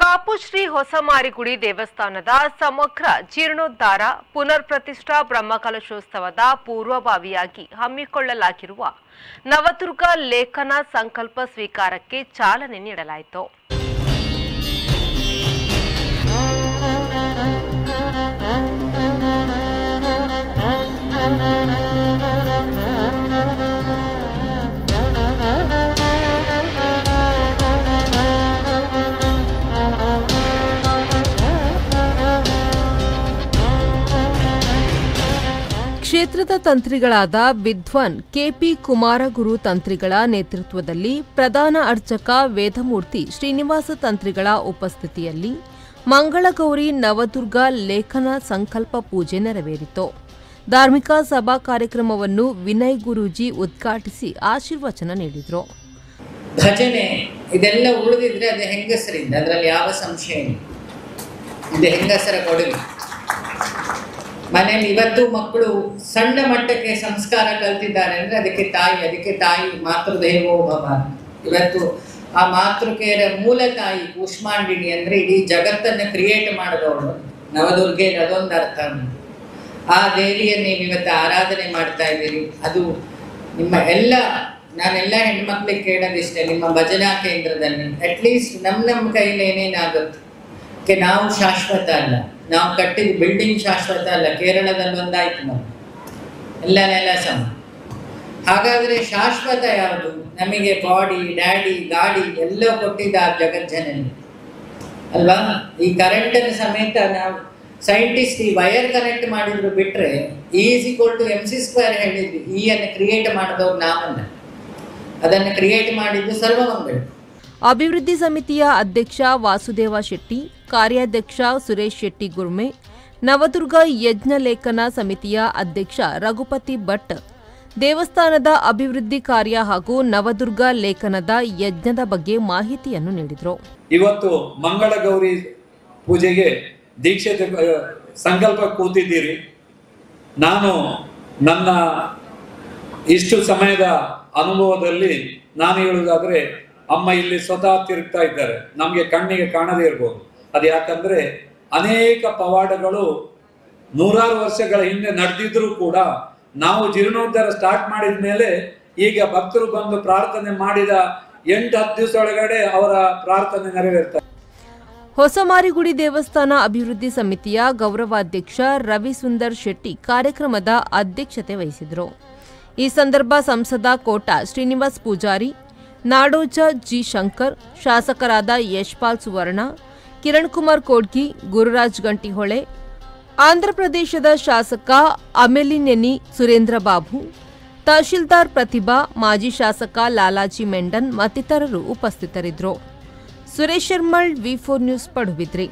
ಕಾಪು ಶ್ರೀ ಹೊಸಮಾರಿಗುಡಿ ದೇವಸ್ಥಾನದ ಸಮಗ್ರ ಜೀರ್ಣೋದ್ಧಾರ ಪುನರ್ ಪ್ರತಿಷ್ಠಾ ಬ್ರಹ್ಮಕಲಶೋತ್ಸವದ ಪೂರ್ವಭಾವಿಯಾಗಿ ಹಮ್ಮಿಕೊಳ್ಳಲಾಗಿರುವ ನವದುರ್ಗ ಲೇಖನ ಸಂಕಲ್ಪ ಸ್ವೀಕಾರಕ್ಕೆ ಚಾಲನೆ ನೀಡಲಾಯಿತು. ಕ್ಷೇತ್ರದ ತಂತ್ರಿಗಳಾದ ವಿದ್ವಾನ್ ಕೆಪಿ ಕುಮಾರಗುರು ತಂತ್ರಿಗಳ ನೇತೃತ್ವದಲ್ಲಿ ಪ್ರಧಾನ ಅರ್ಚಕ ವೇದಮೂರ್ತಿ ಶ್ರೀನಿವಾಸ ತಂತ್ರಿಗಳ ಉಪಸ್ಥಿತಿಯಲ್ಲಿ ಮಂಗಳಗೌರಿ ನವದುರ್ಗ ಲೇಖನ ಸಂಕಲ್ಪ ಪೂಜೆ ನೆರವೇರಿತು. ಧಾರ್ಮಿಕ ಸಭಾ ಕಾರ್ಯಕ್ರಮವನ್ನು ವಿನಯ್ ಗುರೂಜಿ ಉದ್ಘಾಟಿಸಿ ಆಶೀರ್ವಚನ ನೀಡಿದರು. ಭಜನೆ ಇದೆಲ್ಲ ಉಳಿದಿದ್ರೆ ಅದು ಹೆಂಗಸರಿಂದ, ಅದರಲ್ಲಿ ಯಾವ ಸಂಶಯ ಇಲ್ಲ. ಇದು ಹೆಂಗಸರ ಕೊಡುಗೆ. ಮನೆಯಲ್ಲಿ ಇವತ್ತು ಮಕ್ಕಳು ಸಣ್ಣ ಮಟ್ಟಕ್ಕೆ ಸಂಸ್ಕಾರ ಕಲ್ತಿದ್ದಾರೆ ಅಂದರೆ ಅದಕ್ಕೆ ತಾಯಿ ಅದಕ್ಕೆ ತಾಯಿ ಮಾತೃದೇವೋ ಭವ. ಇವತ್ತು ಆ ಮಾತೃಕೆಯರ ಮೂಲ ತಾಯಿ ಕೂಷ್ಮಾಂಡಿನಿ ಅಂದ್ರೆ ಇಡೀ ಜಗತ್ತನ್ನು ಕ್ರಿಯೇಟ್ ಮಾಡಿದವಳು. ನವದುರ್ಗೆ ಅದೊಂದು ಅರ್ಥ. ಆ ದೇವಿಯನ್ನು ನೀವು ಇವತ್ತು ಆರಾಧನೆ ಮಾಡ್ತಾ ಇದ್ದೀರಿ. ಅದು ನಿಮ್ಮ ಎಲ್ಲ, ನಾನೆಲ್ಲ ಹೆಣ್ಮಕ್ಳಿಗೆ ಕೇಳೋದಿಷ್ಟೇ, ನಿಮ್ಮ ಭಜನಾ ಕೇಂದ್ರದಲ್ಲಿ. ಅಟ್ಲೀಸ್ಟ್ ನಮ್ಮ ನಮ್ಮ ಕೈಲಿ ಏನೇನಾಗುತ್ತೆ ಕೆ ನಾವು ಶಾಶ್ವತ ಅಲ್ಲ. ನಾವು ಕಟ್ಟಿದ ಬಿಲ್ಡಿಂಗ್ ಶಾಶ್ವತ ಅಲ್ಲ. ಕೇರಳದಲ್ಲಿ ಒಂದಾಯ್ತು ನಾವು ನೆಲ ಸಮ. ಹಾಗಾದ್ರೆ ಶಾಶ್ವತ ಯಾವುದು? ನಮಗೆ ಬಾಡಿ ಡ್ಯಾಡಿ ಗಾಡಿ ಎಲ್ಲ ಕೊಟ್ಟಿದ್ದ ಆ ಜಗಜ್ಜನಲ್ಲಿ. ಅಲ್ವಾ? ಈ ಕರೆಂಟನ್ನು ಸಮೇತ ನಾವು ಸೈಂಟಿಸ್ಟ್ ಈ ವೈರ್ ಕನೆಕ್ಟ್ ಮಾಡಿದ್ರು ಬಿಟ್ರೆ is equal to M C square ಹೇಳಿದ್ವಿ. ಈ ಅನ್ನು ಕ್ರಿಯೇಟ್ ಮಾಡಿದವ್ರು ನಾವಲ್ಲ. ಅದನ್ನು ಕ್ರಿಯೇಟ್ ಮಾಡಿದ್ದು ಸರ್ವಮಂಗಳ ಅಭಿವೃದ್ಧಿ ಸಮಿತಿಯ ಅಧ್ಯಕ್ಷ ವಾಸುದೇವ ಶೆಟ್ಟಿ, ಕಾರ್ಯಾಧ್ಯಕ್ಷ ಸುರೇಶ್ ಶೆಟ್ಟಿ ಗುರ್ಮೆ, ನವದುರ್ಗ ಯಜ್ಞ ಲೇಖನ ಸಮಿತಿಯ ಅಧ್ಯಕ್ಷ ರಘುಪತಿ ಭಟ್. ದೇವಸ್ಥಾನದ ಅಭಿವೃದ್ಧಿ ಕಾರ್ಯ ಹಾಗೂ ನವದುರ್ಗ ಲೇಖನದ ಯಜ್ಞದ ಬಗ್ಗೆ ಮಾಹಿತಿಯನ್ನು ನೀಡಿದರು. ಇವತ್ತು ಮಂಗಳ ಗೌರಿ ಪೂಜೆಗೆ ದೀಕ್ಷೆ ಸಂಕಲ್ಪ ಕೂತಿದ್ದೀರಿ. ನಾನು ನನ್ನ ಇಷ್ಟು ಸಮಯದ ಅನುಭವದಲ್ಲಿ ನಾನು ಹೇಳುವುದಾದ್ರೆ ಅಮ್ಮ ಇಲ್ಲಿ ಸ್ವತಃ ತಿರುಗ್ತಾ ಇದ್ದಾರೆ. ನಮಗೆ ಕಣ್ಣಿಗೆ ಕಾಣದೇ ಇರ್ಬೋದು. ಅದು ಯಾಕಂದ್ರೆ ಅನೇಕ ಪವಾಡಗಳು ನೂರಾರು ವರ್ಷಗಳ ಹಿಂದೆ ನಡೆದಿದ್ರು ಕೂಡ ನಾವು ಜೀರ್ಣೋದ್ಧಾರ ಸ್ಟಾರ್ಟ್ ಮಾಡಿದ ಮೇಲೆ ಈಗ ಭಕ್ತರು ಬಂದು ಪ್ರಾರ್ಥನೆ ಮಾಡಿದ ಎಂಟು ಹತ್ತು ದಿವಸ ಒಳಗಡೆ ಅವರ ಪ್ರಾರ್ಥನೆ ನೆರವೇರ್ತಾರೆ ಹೊಸಮಾರಿಗುಡಿ ದೇವಸ್ಥಾನ ಅಭಿವೃದ್ಧಿ ಸಮಿತಿಯ ಗೌರವಾಧ್ಯಕ್ಷ ರವಿ ಸುಂದರ್ ಶೆಟ್ಟಿ ಕಾರ್ಯಕ್ರಮದ ಅಧ್ಯಕ್ಷತೆ ವಹಿಸಿದರು. ಈ ಸಂದರ್ಭ ಸಂಸದ ಕೋಟ ಶ್ರೀನಿವಾಸ್ ಪೂಜಾರಿ ನಾಡೋಜ ಜಿ ಶಂಕರ್, ಶಾಸಕರಾದ ಯಶ್ಪಾಲ್ ಸುವರ್ಣ, ಕಿರಣ್ ಕುಮಾರ್ ಕೋಡ್ಗಿ, ಗುರುರಾಜ್ ಗಂಟಿಹೊಳೆ ಆಂಧ್ರಪ್ರದೇಶದ ಶಾಸಕ ಅಮೆಲಿನೆನಿ ಸುರೇಂದ್ರ ಬಾಬು, ತಹಶೀಲ್ದಾರ್ ಪ್ರತಿಭಾ, ಮಾಜಿ ಶಾಸಕ ಲಾಲಾಜಿ ಮೆಂಡನ್ ಮತ್ತಿತರರು ಉಪಸ್ಥಿತರಿದ್ದರು. Suresh Sharmal, V four news Padubidri.